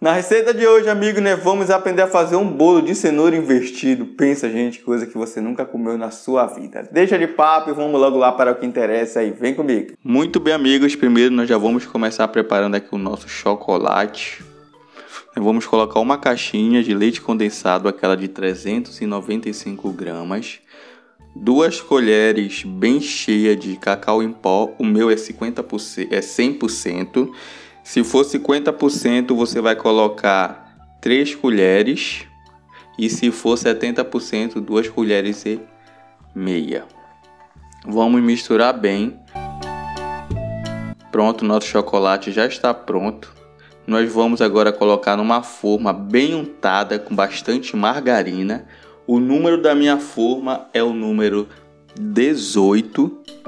Na receita de hoje, amigo, né, vamos aprender a fazer um bolo de cenoura invertido. Pensa, gente, coisa que você nunca comeu na sua vida. Deixa de papo e vamos logo lá para o que interessa aí. Vem comigo. Muito bem, amigos. Primeiro, nós já vamos começar preparando aqui o nosso chocolate. Vamos colocar uma caixinha de leite condensado, aquela de 395 gramas. Duas colheres bem cheias de cacau em pó. O meu é 50%, é 100%. Se for 50%, você vai colocar 3 colheres. E se for 70%, 2 colheres e meia. Vamos misturar bem. Pronto, nosso chocolate já está pronto. Nós vamos agora colocar numa forma bem untada com bastante margarina. O número da minha forma é o número 18.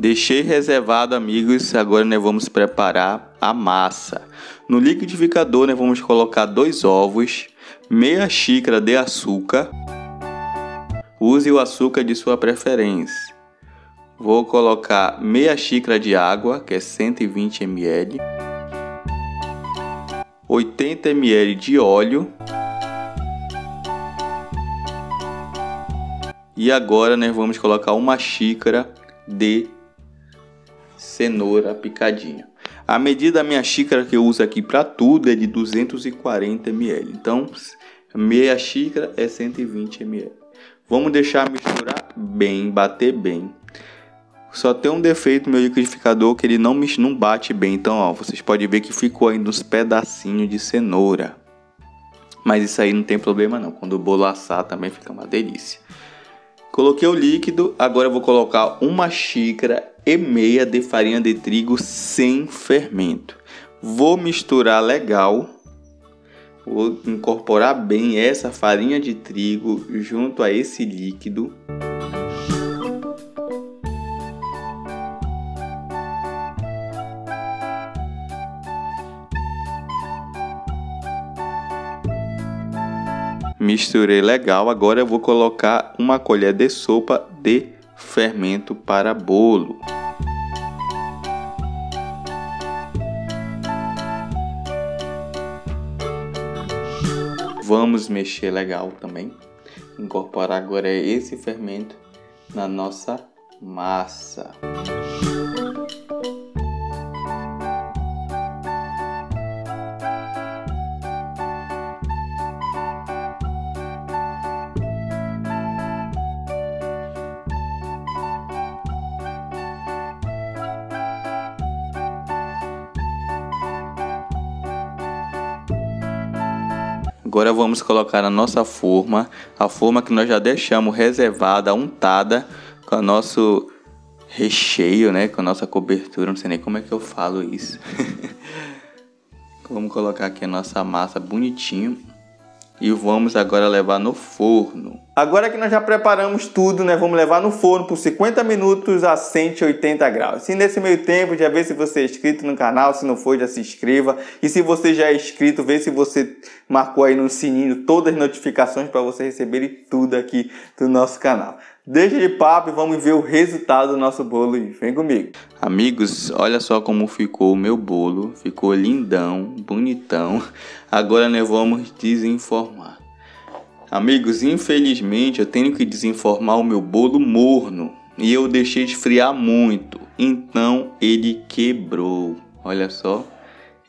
Deixei reservado, amigos. Agora nós vamos preparar a massa. No liquidificador, nós vamos colocar dois ovos, meia xícara de açúcar. Use o açúcar de sua preferência. Vou colocar meia xícara de água, que é 120 ml, 80 ml de óleo. E agora nós vamos colocar uma xícara de cenoura picadinha. A medida da minha xícara que eu uso aqui para tudo é de 240 ml. Então, meia xícara é 120 ml. Vamos deixar misturar bem, bater bem. Só tem um defeito meu liquidificador que ele não, não bate bem. Então, ó, vocês podem ver que ficou ainda uns pedacinhos de cenoura. Mas isso aí não tem problema não. Quando o bolo assar também fica uma delícia. Coloquei o líquido, agora vou colocar uma xícara e meia de farinha de trigo sem fermento. Vou misturar legal. Vou incorporar bem essa farinha de trigo junto a esse líquido. Misturei legal, agora eu vou colocar uma colher de sopa de fermento para bolo. Vamos mexer legal também. Incorporar agora esse fermento na nossa massa. Agora vamos colocar na nossa forma, a forma que nós já deixamos reservada, untada com o nosso recheio, né, com a nossa cobertura, não sei nem como é que eu falo isso. vamos colocar aqui a nossa massa bonitinho e vamos agora levar no forno. Agora que nós já preparamos tudo, né, vamos levar no forno por 50 minutos a 180 graus. E nesse meio tempo, já vê se você é inscrito no canal, se não for, já se inscreva. E se você já é inscrito, vê se você marcou aí no sininho todas as notificações para você receber tudo aqui do nosso canal. Deixa de papo e vamos ver o resultado do nosso bolo e vem comigo. Amigos, olha só como ficou o meu bolo. Ficou lindão, bonitão. Agora nós vamos desenformar. Amigos, infelizmente eu tenho que desenformar o meu bolo morno e eu deixei esfriar muito, então ele quebrou. Olha só,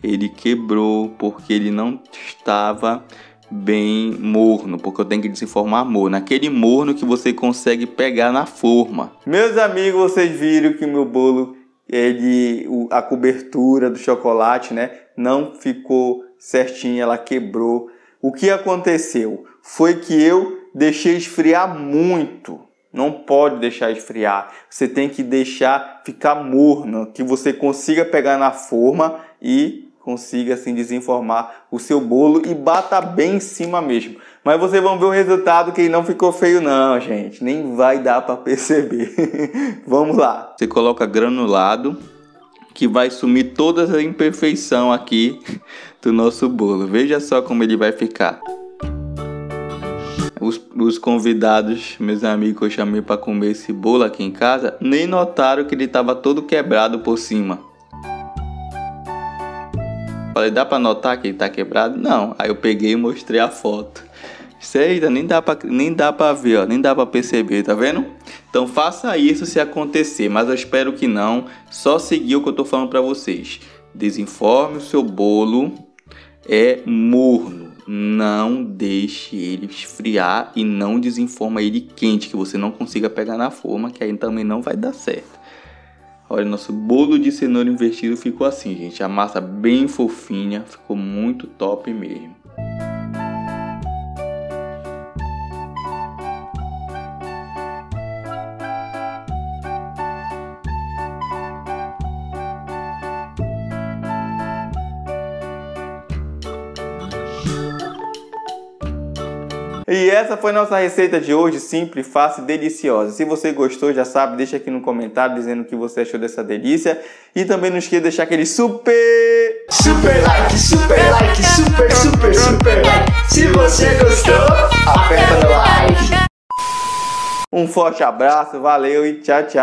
ele quebrou porque ele não estava bem morno, porque eu tenho que desenformar morno, aquele morno que você consegue pegar na forma. Meus amigos, vocês viram que o meu bolo, ele, a cobertura do chocolate, né, não ficou certinha, ela quebrou. O que aconteceu foi que eu deixei esfriar muito. Não pode deixar esfriar. Você tem que deixar ficar morno, que você consiga pegar na forma e consiga assim desenformar o seu bolo e bata bem em cima mesmo. Mas vocês vão ver o resultado que não ficou feio não, gente. Nem vai dar para perceber. Vamos lá. Você coloca granulado que vai sumir toda a imperfeição aqui do nosso bolo. Veja só como ele vai ficar. Os, os convidados, meus amigos que eu chamei para comer esse bolo aqui em casa, nem notaram que ele estava todo quebrado por cima. Falei, dá para notar que ele está quebrado? Não. Aí eu peguei e mostrei a foto. Eita, nem dá para nem dá para ver, ó, nem dá para perceber, tá vendo? Então faça isso se acontecer, mas eu espero que não. Só seguir o que eu tô falando para vocês. Desinforme o seu bolo é morno. Não deixe ele esfriar e não desinforma ele quente, que você não consiga pegar na forma, que aí também não vai dar certo. Olha, nosso bolo de cenoura invertido ficou assim, gente. A massa bem fofinha, ficou muito top mesmo. E essa foi nossa receita de hoje, simples, fácil e deliciosa. Se você gostou, já sabe, deixa aqui no comentário dizendo o que você achou dessa delícia. E também não esqueça de deixar aquele super... Super like, super like, super, super, super like. Se você gostou, aperta no like. Um forte abraço, valeu e tchau, tchau.